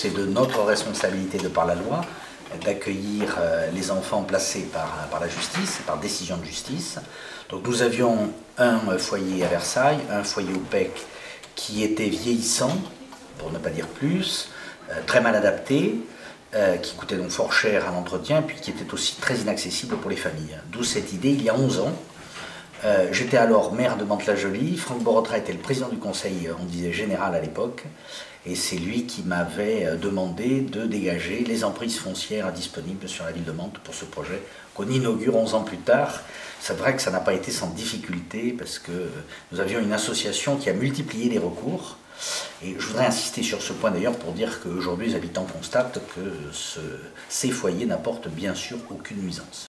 C'est de notre responsabilité de par la loi d'accueillir euh, les enfants placés par, la justice, par décision de justice. Donc nous avions un foyer à Versailles, un foyer au PEC qui était vieillissant, pour ne pas dire plus, euh, très mal adapté, euh, qui coûtait donc fort cher à l'entretien, puis qui était aussi très inaccessible pour les familles. D'où cette idée, il y a 11 ans, euh, j'étais alors maire de Mantes-la-Jolie. Franck Borotra était le président du conseil, euh, on disait général à l'époque. Et c'est lui qui m'avait euh, demandé de dégager les emprises foncières disponibles sur la ville de Mantes pour ce projet qu'on inaugure 11 ans plus tard. C'est vrai que ça n'a pas été sans difficulté parce que nous avions une association qui a multiplié les recours. Et je voudrais insister sur ce point d'ailleurs pour dire qu'aujourd'hui les habitants constatent que ce, ces foyers n'apportent bien sûr aucune nuisance.